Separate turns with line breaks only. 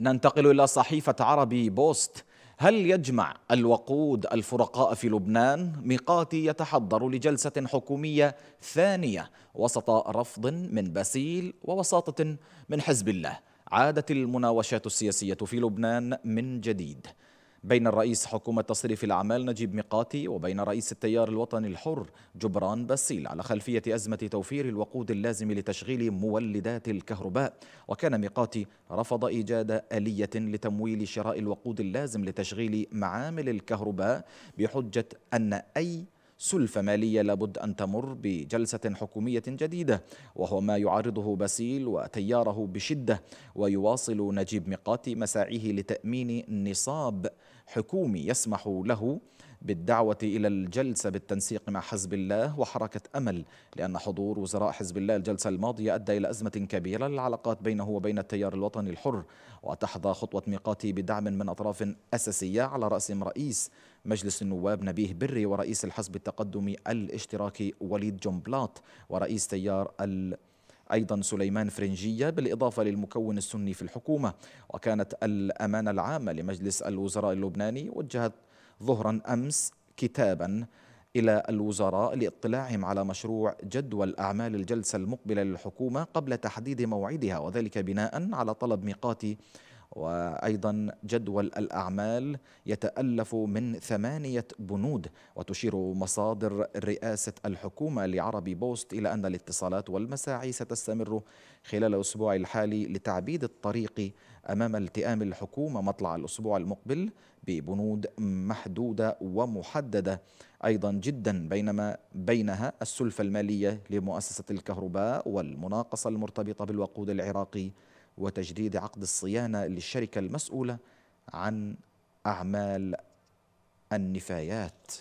ننتقل إلى صحيفة عربي بوست. هل يجمع الوقود الفرقاء في لبنان؟ ميقاتي يتحضر لجلسة حكومية ثانية وسط رفض من باسيل ووساطة من حزب الله. عادت المناوشات السياسية في لبنان من جديد. بين الرئيس حكومة تصريف الأعمال نجيب ميقاتي وبين رئيس التيار الوطني الحر جبران باسيل على خلفية أزمة توفير الوقود اللازم لتشغيل مولدات الكهرباء. وكان ميقاتي رفض إيجاد آلية لتمويل شراء الوقود اللازم لتشغيل معامل الكهرباء بحجة أن أي سلفة مالية لابد أن تمر بجلسة حكومية جديدة وهو ما يعارضه باسيل وتياره بشدة ويواصل نجيب ميقاتي مساعيه لتأمين نصاب حكومي يسمح له بالدعوة إلى الجلسة بالتنسيق مع حزب الله وحركة أمل لأن حضور وزراء حزب الله الجلسة الماضية أدى إلى أزمة كبيرة للعلاقات بينه وبين التيار الوطني الحر وتحظى خطوة ميقاتي بدعم من أطراف أساسية على رأسهم رئيس مجلس النواب نبيه بري ورئيس الحزب التقدمي الاشتراكي وليد جنبلاط ورئيس تيار ال أيضا سليمان فرنجية بالإضافة للمكون السني في الحكومة وكانت الأمانة العامة لمجلس الوزراء اللبناني وجهت ظهرا أمس كتابا إلى الوزراء لاطلاعهم على مشروع جدول أعمال الجلسة المقبلة للحكومة قبل تحديد موعدها وذلك بناء على طلب ميقاتي وأيضا جدول الأعمال يتألف من ثمانية بنود وتشير مصادر رئاسة الحكومة لعربي بوست إلى أن الاتصالات والمساعي ستستمر خلال الأسبوع الحالي لتعبيد الطريق أمام التئام الحكومة مطلع الأسبوع المقبل ببنود محدودة ومحددة. أيضا جدا بينما بينها السلفة المالية لمؤسسة الكهرباء والمناقصة المرتبطة بالوقود العراقي وتجديد عقد الصيانة للشركة المسؤولة عن أعمال النفايات.